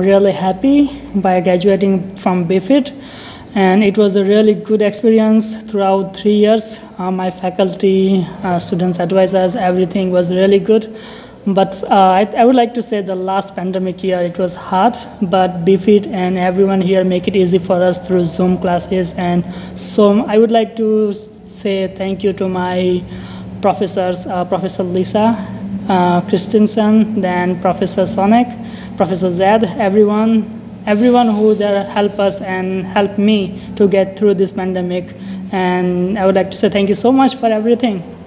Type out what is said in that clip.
Really happy by graduating from BFIT and it was a really good experience throughout three years. Uh, my faculty, uh, students, advisors, everything was really good. But uh, I, I, would like to say the last pandemic year it was hard, but BFIT and everyone here make it easy for us through Zoom classes. And so I would like to say thank you to my professors, uh, Professor Lisa uh, Christensen, then Professor Sonic, Professor Zed, everyone, everyone who there help us and help me to get through this pandemic. And I would like to say thank you so much for everything.